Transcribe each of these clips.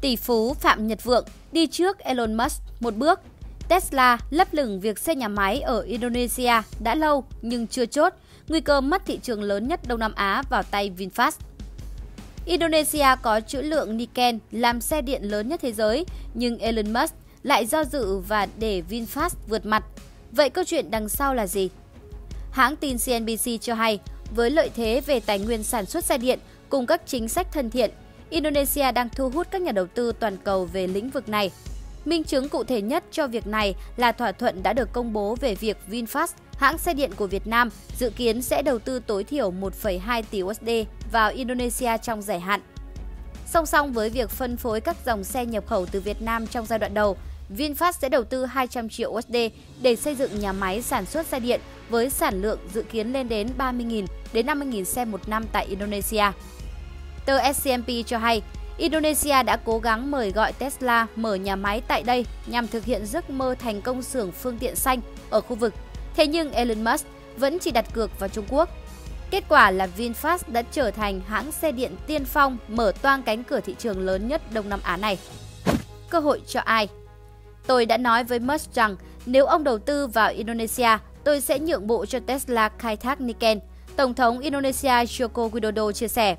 Tỷ phú Phạm Nhật Vượng đi trước Elon Musk một bước. Tesla lấp lửng việc xây nhà máy ở Indonesia đã lâu nhưng chưa chốt, nguy cơ mất thị trường lớn nhất Đông Nam Á vào tay VinFast. Indonesia có trữ lượng Niken làm xe điện lớn nhất thế giới, nhưng Elon Musk lại do dự và để VinFast vượt mặt. Vậy câu chuyện đằng sau là gì? Hãng tin CNBC cho hay, với lợi thế về tài nguyên sản xuất xe điện cùng các chính sách thân thiện, Indonesia đang thu hút các nhà đầu tư toàn cầu về lĩnh vực này. Minh chứng cụ thể nhất cho việc này là thỏa thuận đã được công bố về việc VinFast, hãng xe điện của Việt Nam, dự kiến sẽ đầu tư tối thiểu 1,2 tỷ USD vào Indonesia trong dài hạn. Song song với việc phân phối các dòng xe nhập khẩu từ Việt Nam trong giai đoạn đầu, VinFast sẽ đầu tư 200 triệu USD để xây dựng nhà máy sản xuất xe điện với sản lượng dự kiến lên đến 30.000 đến 50.000 xe một năm tại Indonesia. Tờ SCMP cho hay, Indonesia đã cố gắng mời gọi Tesla mở nhà máy tại đây nhằm thực hiện giấc mơ thành công xưởng phương tiện xanh ở khu vực. Thế nhưng Elon Musk vẫn chỉ đặt cược vào Trung Quốc. Kết quả là VinFast đã trở thành hãng xe điện tiên phong mở toang cánh cửa thị trường lớn nhất Đông Nam Á này. Cơ hội cho ai? Tôi đã nói với Musk rằng nếu ông đầu tư vào Indonesia, tôi sẽ nhượng bộ cho Tesla khai thác Niken. Tổng thống Indonesia Joko Widodo chia sẻ.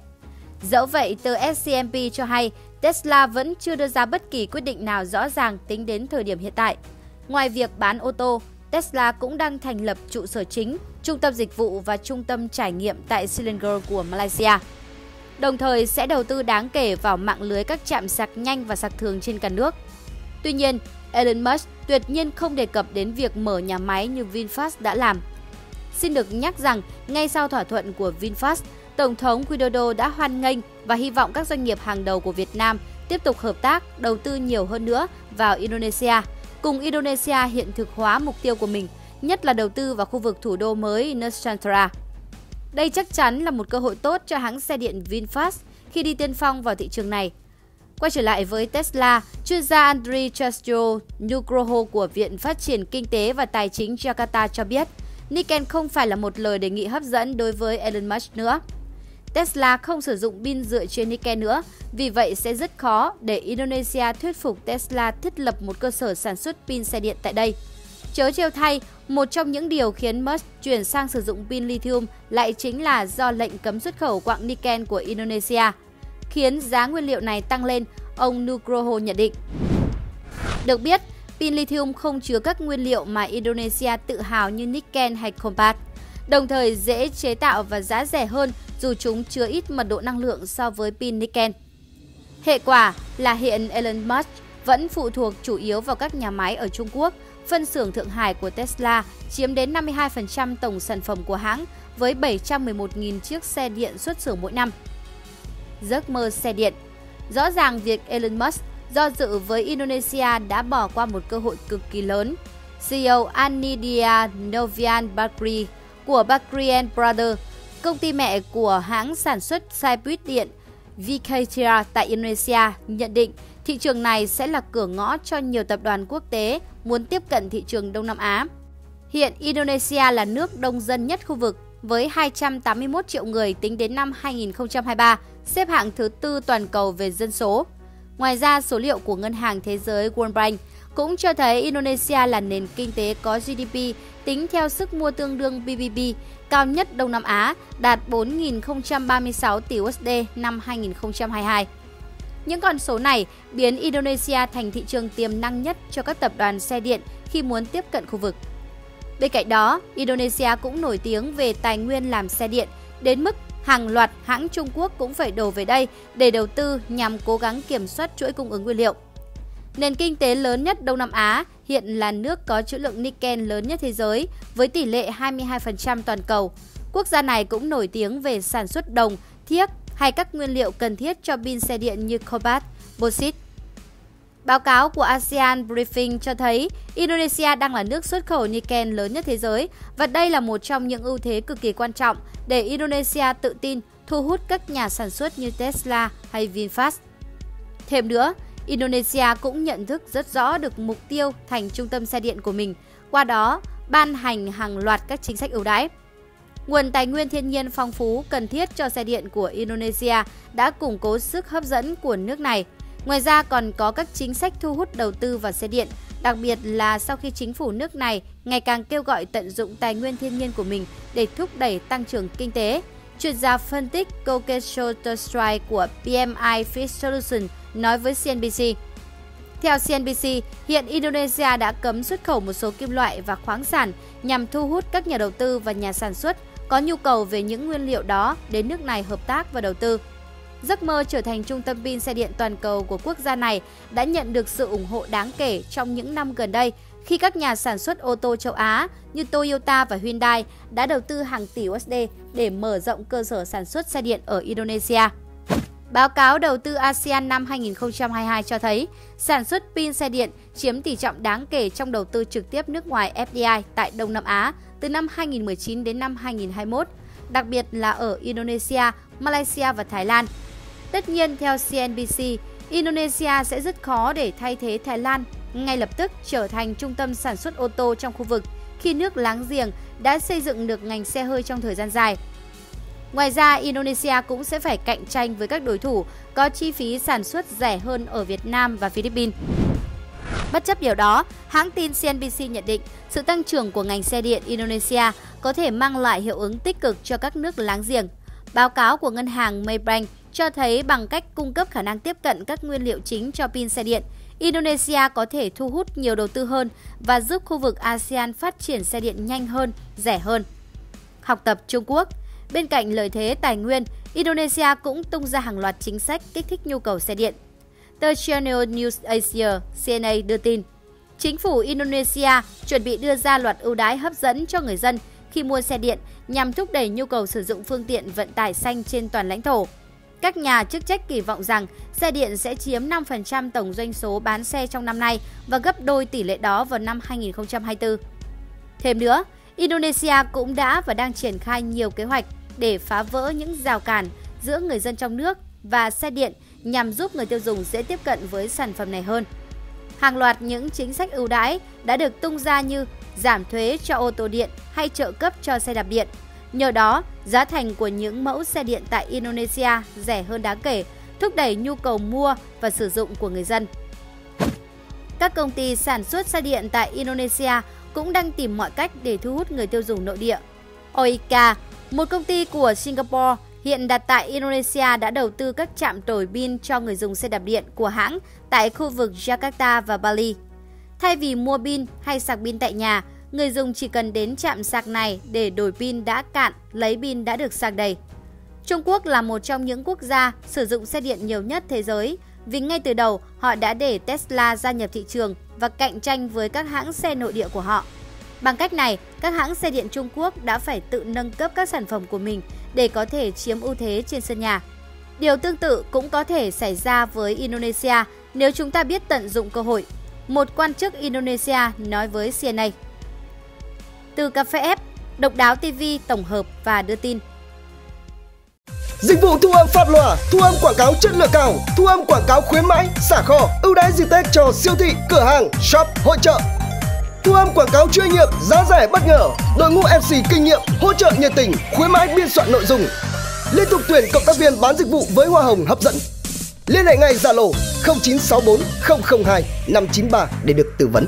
Dẫu vậy, tờ SCMP cho hay Tesla vẫn chưa đưa ra bất kỳ quyết định nào rõ ràng tính đến thời điểm hiện tại. Ngoài việc bán ô tô, Tesla cũng đang thành lập trụ sở chính, trung tâm dịch vụ và trung tâm trải nghiệm tại Selangor của Malaysia. Đồng thời sẽ đầu tư đáng kể vào mạng lưới các trạm sạc nhanh và sạc thường trên cả nước. Tuy nhiên, Elon Musk tuyệt nhiên không đề cập đến việc mở nhà máy như VinFast đã làm. Xin được nhắc rằng, ngay sau thỏa thuận của VinFast, Tổng thống Widodo đã hoan nghênh và hy vọng các doanh nghiệp hàng đầu của Việt Nam tiếp tục hợp tác, đầu tư nhiều hơn nữa vào Indonesia, cùng Indonesia hiện thực hóa mục tiêu của mình, nhất là đầu tư vào khu vực thủ đô mới Nusantara. Đây chắc chắn là một cơ hội tốt cho hãng xe điện VinFast khi đi tiên phong vào thị trường này. Quay trở lại với Tesla, chuyên gia Andriy Chastro Nugroho của Viện Phát triển Kinh tế và Tài chính Jakarta cho biết, Niken không phải là một lời đề nghị hấp dẫn đối với Elon Musk nữa. Tesla không sử dụng pin dựa trên Niken nữa, vì vậy sẽ rất khó để Indonesia thuyết phục Tesla thiết lập một cơ sở sản xuất pin xe điện tại đây. Chớ trêu thay, một trong những điều khiến Musk chuyển sang sử dụng pin lithium lại chính là do lệnh cấm xuất khẩu quặng Niken của Indonesia, khiến giá nguyên liệu này tăng lên, ông Nugroho nhận định. Được biết, pin lithium không chứa các nguyên liệu mà Indonesia tự hào như Niken hay Cobalt, đồng thời dễ chế tạo và giá rẻ hơn dù chúng chứa ít mật độ năng lượng so với pin Niken. Hệ quả là hiện Elon Musk vẫn phụ thuộc chủ yếu vào các nhà máy ở Trung Quốc, phân xưởng Thượng Hải của Tesla chiếm đến 52% tổng sản phẩm của hãng với 711.000 chiếc xe điện xuất xưởng mỗi năm. Giấc mơ xe điện Rõ ràng việc Elon Musk do dự với Indonesia đã bỏ qua một cơ hội cực kỳ lớn. CEO Anidia Novian Bakri của Bakri Brothers Công ty mẹ của hãng sản xuất xe buýt điện VKTR tại Indonesia nhận định thị trường này sẽ là cửa ngõ cho nhiều tập đoàn quốc tế muốn tiếp cận thị trường Đông Nam Á. Hiện Indonesia là nước đông dân nhất khu vực với 281 triệu người tính đến năm 2023, xếp hạng thứ tư toàn cầu về dân số. Ngoài ra, số liệu của Ngân hàng Thế giới World Bank cũng cho thấy Indonesia là nền kinh tế có GDP tính theo sức mua tương đương BBB cao nhất Đông Nam Á, đạt 4.036 tỷ USD năm 2022. Những con số này biến Indonesia thành thị trường tiềm năng nhất cho các tập đoàn xe điện khi muốn tiếp cận khu vực. Bên cạnh đó, Indonesia cũng nổi tiếng về tài nguyên làm xe điện, đến mức hàng loạt hãng Trung Quốc cũng phải đổ về đây để đầu tư nhằm cố gắng kiểm soát chuỗi cung ứng nguyên liệu. Nền kinh tế lớn nhất Đông Nam Á hiện là nước có trữ lượng Nikken lớn nhất thế giới với tỷ lệ 22% toàn cầu. Quốc gia này cũng nổi tiếng về sản xuất đồng, thiếc hay các nguyên liệu cần thiết cho pin xe điện như cobalt, bauxit. Báo cáo của ASEAN Briefing cho thấy Indonesia đang là nước xuất khẩu Nikken lớn nhất thế giới và đây là một trong những ưu thế cực kỳ quan trọng để Indonesia tự tin thu hút các nhà sản xuất như Tesla hay VinFast. Thêm nữa, Indonesia cũng nhận thức rất rõ được mục tiêu thành trung tâm xe điện của mình, qua đó ban hành hàng loạt các chính sách ưu đãi. Nguồn tài nguyên thiên nhiên phong phú cần thiết cho xe điện của Indonesia đã củng cố sức hấp dẫn của nước này. Ngoài ra còn có các chính sách thu hút đầu tư vào xe điện, đặc biệt là sau khi chính phủ nước này ngày càng kêu gọi tận dụng tài nguyên thiên nhiên của mình để thúc đẩy tăng trưởng kinh tế. Chuyên gia phân tích Kokesho Tostrai của PMI Fish Solution nói với CNBC. Theo CNBC, hiện Indonesia đã cấm xuất khẩu một số kim loại và khoáng sản nhằm thu hút các nhà đầu tư và nhà sản xuất có nhu cầu về những nguyên liệu đó đến nước này hợp tác và đầu tư. Giấc mơ trở thành trung tâm pin xe điện toàn cầu của quốc gia này đã nhận được sự ủng hộ đáng kể trong những năm gần đây khi các nhà sản xuất ô tô châu Á như Toyota và Hyundai đã đầu tư hàng tỷ USD để mở rộng cơ sở sản xuất xe điện ở Indonesia. Báo cáo đầu tư ASEAN năm 2022 cho thấy sản xuất pin xe điện chiếm tỷ trọng đáng kể trong đầu tư trực tiếp nước ngoài FDI tại Đông Nam Á từ năm 2019 đến năm 2021, đặc biệt là ở Indonesia, Malaysia và Thái Lan. Tất nhiên, theo CNBC, Indonesia sẽ rất khó để thay thế Thái Lan ngay lập tức trở thành trung tâm sản xuất ô tô trong khu vực khi nước láng giềng đã xây dựng được ngành xe hơi trong thời gian dài. Ngoài ra, Indonesia cũng sẽ phải cạnh tranh với các đối thủ có chi phí sản xuất rẻ hơn ở Việt Nam và Philippines. Bất chấp điều đó, hãng tin CNBC nhận định sự tăng trưởng của ngành xe điện Indonesia có thể mang lại hiệu ứng tích cực cho các nước láng giềng. Báo cáo của ngân hàng Maybank cho thấy bằng cách cung cấp khả năng tiếp cận các nguyên liệu chính cho pin xe điện, Indonesia có thể thu hút nhiều đầu tư hơn và giúp khu vực ASEAN phát triển xe điện nhanh hơn, rẻ hơn. Học tập Trung Quốc Bên cạnh lợi thế tài nguyên, Indonesia cũng tung ra hàng loạt chính sách kích thích nhu cầu xe điện. Tờ Channel News Asia CNA đưa tin, chính phủ Indonesia chuẩn bị đưa ra loạt ưu đãi hấp dẫn cho người dân khi mua xe điện nhằm thúc đẩy nhu cầu sử dụng phương tiện vận tải xanh trên toàn lãnh thổ. Các nhà chức trách kỳ vọng rằng xe điện sẽ chiếm 5% tổng doanh số bán xe trong năm nay và gấp đôi tỷ lệ đó vào năm 2024. Thêm nữa, Indonesia cũng đã và đang triển khai nhiều kế hoạch để phá vỡ những rào cản giữa người dân trong nước và xe điện nhằm giúp người tiêu dùng dễ tiếp cận với sản phẩm này hơn. Hàng loạt những chính sách ưu đãi đã được tung ra như giảm thuế cho ô tô điện hay trợ cấp cho xe đạp điện. Nhờ đó, giá thành của những mẫu xe điện tại Indonesia rẻ hơn đáng kể, thúc đẩy nhu cầu mua và sử dụng của người dân. Các công ty sản xuất xe điện tại Indonesia cũng đang tìm mọi cách để thu hút người tiêu dùng nội địa. Oika, một công ty của Singapore hiện đặt tại Indonesia đã đầu tư các trạm đổi pin cho người dùng xe đạp điện của hãng tại khu vực Jakarta và Bali. Thay vì mua pin hay sạc pin tại nhà, người dùng chỉ cần đến trạm sạc này để đổi pin đã cạn, lấy pin đã được sạc đầy. Trung Quốc là một trong những quốc gia sử dụng xe điện nhiều nhất thế giới vì ngay từ đầu họ đã để Tesla gia nhập thị trường và cạnh tranh với các hãng xe nội địa của họ. Bằng cách này, các hãng xe điện Trung Quốc đã phải tự nâng cấp các sản phẩm của mình để có thể chiếm ưu thế trên sân nhà. Điều tương tự cũng có thể xảy ra với Indonesia nếu chúng ta biết tận dụng cơ hội. Một quan chức Indonesia nói với CNA. Từ Cà phê ép, Độc đáo TV tổng hợp và đưa tin. Dịch vụ thu âm phát lòa, thu âm quảng cáo chất lượng cao, thu âm quảng cáo khuyến mãi, xả kho, ưu đãi dịp Tết cho siêu thị, cửa hàng, shop, hội trợ, thu âm quảng cáo chuyên nghiệp, giá rẻ bất ngờ, đội ngũ MC kinh nghiệm, hỗ trợ nhiệt tình, khuyến mãi biên soạn nội dung. Liên tục tuyển cộng tác viên bán dịch vụ với hoa hồng hấp dẫn. Liên hệ ngay Zalo 0964 002 593 để được tư vấn.